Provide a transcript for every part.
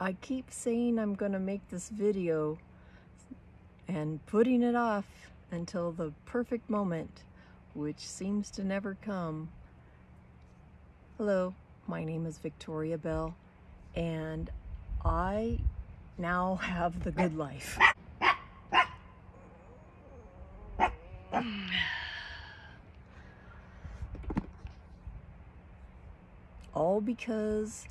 I keep saying I'm gonna make this video and putting it off until the perfect moment, which seems to never come. Hello, my name is Victoria Bell, and I now have the good life. All because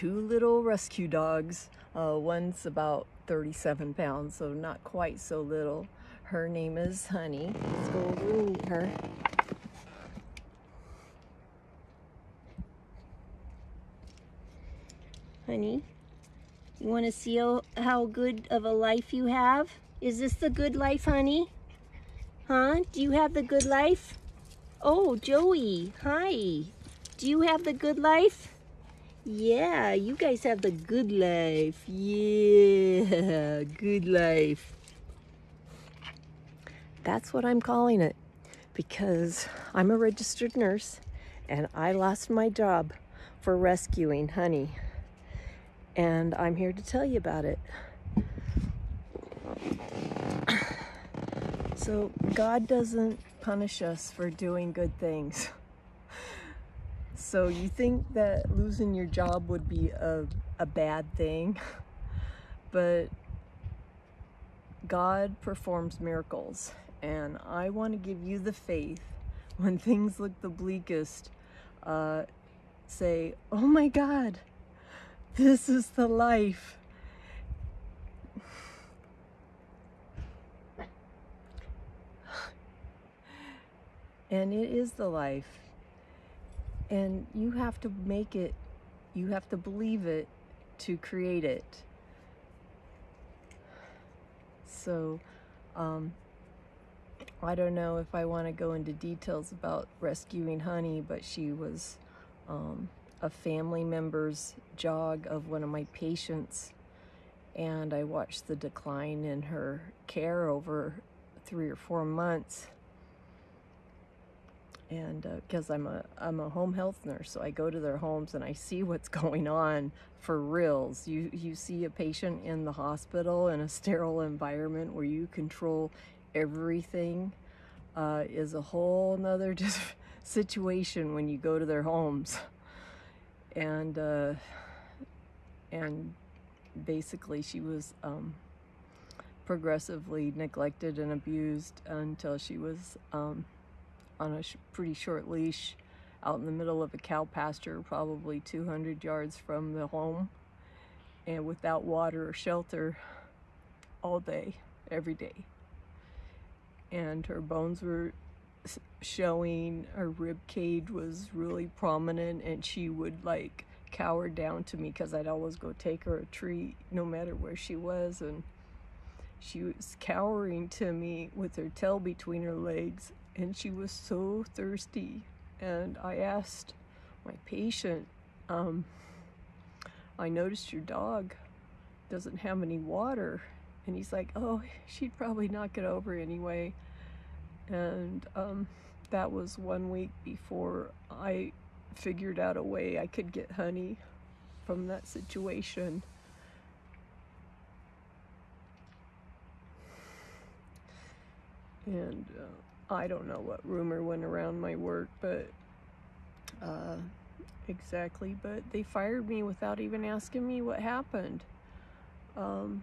two little rescue dogs. Uh, one's about 37 pounds, so not quite so little. Her name is Honey. Let's go meet her. Honey, you want to see how good of a life you have? Is this the good life, honey? Huh? Do you have the good life? Oh, Joey, hi. Do you have the good life? Yeah, you guys have the good life. Yeah, good life. That's what I'm calling it because I'm a registered nurse and I lost my job for rescuing honey. And I'm here to tell you about it. So, God doesn't punish us for doing good things. So you think that losing your job would be a, a bad thing, but God performs miracles. And I want to give you the faith when things look the bleakest. Uh, say, oh my God, this is the life. And it is the life and you have to make it you have to believe it to create it. So um, I don't know if I want to go into details about rescuing Honey, but she was um, a family member's jog of one of my patients, and I watched the decline in her care over three or four months and because uh, I'm a I'm a home health nurse, so I go to their homes and I see what's going on for reals. You you see a patient in the hospital in a sterile environment where you control everything uh, is a whole nother situation when you go to their homes, and uh, and basically she was um, progressively neglected and abused until she was. Um, on a sh pretty short leash out in the middle of a cow pasture, probably 200 yards from the home, and without water or shelter all day, every day. And her bones were showing, her rib cage was really prominent, and she would like cower down to me because I'd always go take her a treat no matter where she was. And she was cowering to me with her tail between her legs and she was so thirsty. And I asked my patient, um, I noticed your dog doesn't have any water. And he's like, oh, she'd probably knock it over anyway. And um, that was one week before I figured out a way I could get honey from that situation. And uh, I don't know what rumor went around my work, but uh, exactly. But they fired me without even asking me what happened. Um,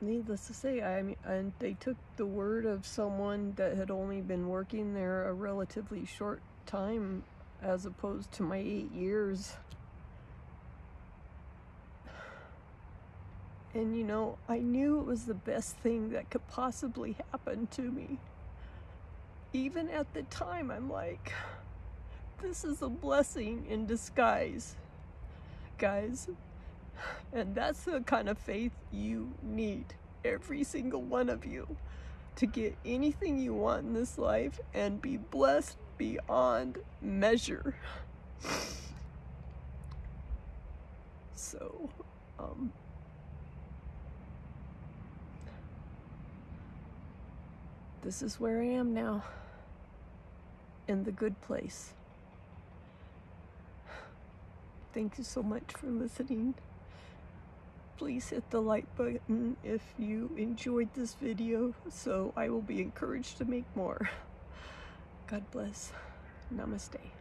needless to say, I mean, and they took the word of someone that had only been working there a relatively short time, as opposed to my eight years. And you know, I knew it was the best thing that could possibly happen to me. Even at the time, I'm like, this is a blessing in disguise, guys. And that's the kind of faith you need, every single one of you, to get anything you want in this life and be blessed beyond measure. So, um, this is where I am now, in the good place. Thank you so much for listening. Please hit the like button if you enjoyed this video so I will be encouraged to make more. God bless. Namaste.